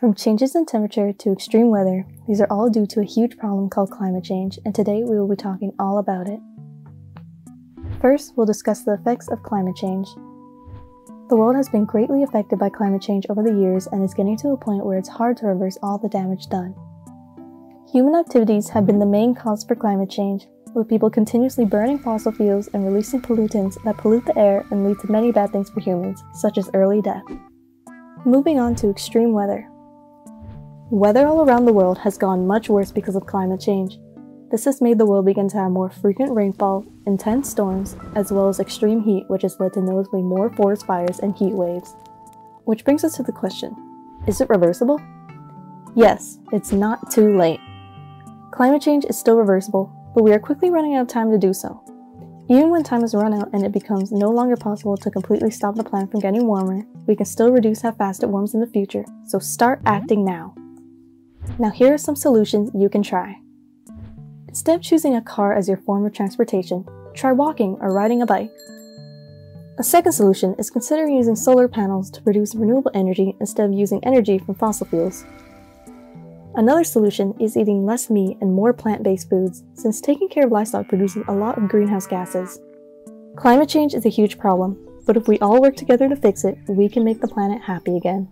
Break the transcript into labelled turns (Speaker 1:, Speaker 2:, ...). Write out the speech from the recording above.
Speaker 1: From changes in temperature to extreme weather, these are all due to a huge problem called climate change, and today we will be talking all about it. First, we'll discuss the effects of climate change. The world has been greatly affected by climate change over the years and is getting to a point where it's hard to reverse all the damage done. Human activities have been the main cause for climate change, with people continuously burning fossil fuels and releasing pollutants that pollute the air and lead to many bad things for humans, such as early death. Moving on to extreme weather. Weather all around the world has gone much worse because of climate change. This has made the world begin to have more frequent rainfall, intense storms, as well as extreme heat, which has led to noticeably more forest fires and heat waves. Which brings us to the question is it reversible? Yes, it's not too late. Climate change is still reversible, but we are quickly running out of time to do so. Even when time has run out and it becomes no longer possible to completely stop the planet from getting warmer, we can still reduce how fast it warms in the future, so start acting now. Now here are some solutions you can try. Instead of choosing a car as your form of transportation, try walking or riding a bike. A second solution is considering using solar panels to produce renewable energy instead of using energy from fossil fuels. Another solution is eating less meat and more plant-based foods, since taking care of livestock produces a lot of greenhouse gases. Climate change is a huge problem, but if we all work together to fix it, we can make the planet happy again.